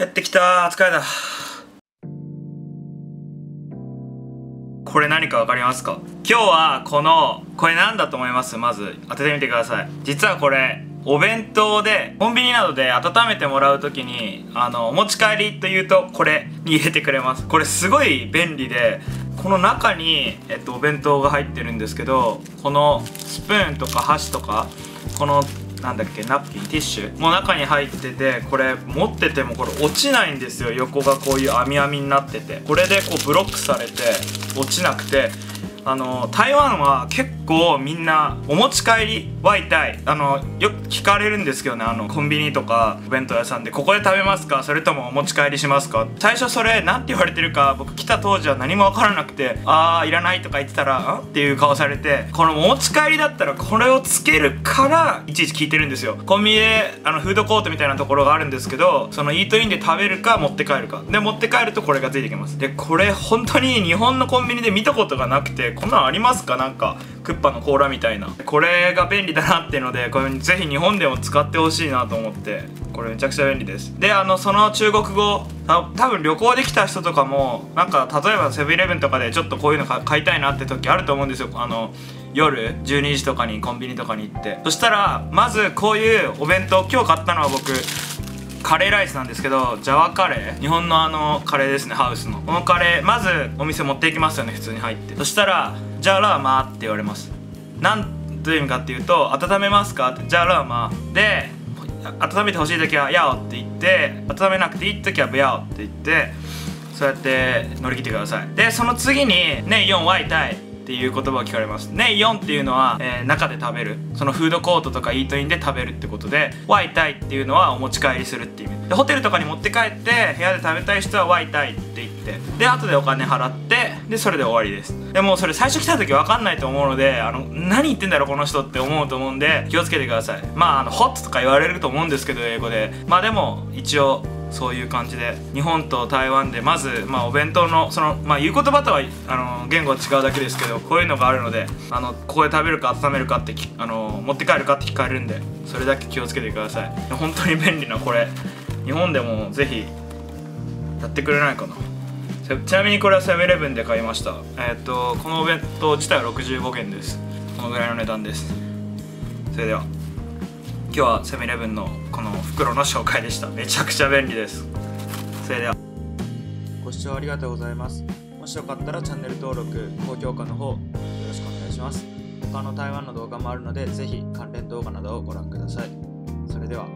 帰ってきた。疲れた。これ何か分かりますか？今日はこのこれ何だと思います？まず当ててみてください。実はこれお弁当でコンビニなどで温めてもらう時にあのお持ち帰りというとこれに入れてくれます。これすごい便利でこの中に、えっと、お弁当が入ってるんですけどこのスプーンとか箸とかこのなんだっけナプキンティッシュ。も中に入っててこれ持っててもこれ落ちないんですよ。横がこういう網網になってて。これでこうブロックされて落ちなくて。あの台湾は結構みんなお持ち帰りワイタイあのよく聞かれるんですけどね。あのコンビニとかお弁当屋さんでここで食べますかそれともお持ち帰りしますか最初それ何て言われてるか僕来た当時は何も分からなくてああいらないとか言ってたらんっていう顔されてこのお持ち帰りだったらこれをつけるからいちいち聞いてるんですよコンビニであのフードコートみたいなところがあるんですけどそのイートインで食べるか持って帰るか。で持って帰るとこれがついてきます。でこれ本当に日本のコンビニで見たことがなくてこんなんありますか？なんかクッパの甲羅みたいな。これが便利だなっていうのでこれぜひ日本でも使ってほしいなと思って。これめちゃくちゃ便利です。であのその中国語た多分旅行できた人とかもなんか例えばセブンイレブンとかでちょっとこういうの買いたいなって時あると思うんですよ。あの夜12時とかにコンビニとかに行って。そしたらまずこういうお弁当今日買ったのは僕カレーライスなんですけどジャワカレー？日本のあのカレーですねハウスの。このカレーまずお店持っていきますよね普通に入って。そしたら「じゃあラーマー」って言われます。なんどういう意味かっていうと「温めますか?」って「じゃあラーマー」で温めてほしい時は「やお」って言って温めなくていい時は「ブヤオ」って言ってそうやって乗り切ってください。でその次に「ね4 Y たい」っていう言葉を聞かれますね4っていうのは、えー、中で食べる。そのフードコートとかイートインで食べるってことでワイタイっていうのはお持ち帰りするっていう意味。でホテルとかに持って帰って部屋で食べたい人はワイタイって言って。で後でお金払ってでそれで終わりです。でもそれ最初来た時分かんないと思うのであの何言ってんだろこの人って思うと思うんで気をつけてください。まああのホットとか言われると思うんですけど英語で。まあでも一応そういう感じで日本と台湾でまず、まあ、お弁当のその、まあ、言う言葉とはあの言語は違うだけですけどこういうのがあるのであのここで食べるか温めるかってあの持って帰るかって聞かれるんでそれだけ気をつけてください。本当に便利なこれ。日本でもぜひやってくれないかな。ちなみにこれはセブンイレブンで買いました。えっ、とこのお弁当自体は65元です。このぐらいの値段です。それでは。今日はセミイレブンのこの袋の紹介でした。めちゃくちゃ便利です。それでは。ご視聴ありがとうございます。もしよかったらチャンネル登録高評価の方よろしくお願いします。他の台湾の動画もあるのでぜひ関連動画などをご覧ください。それでは。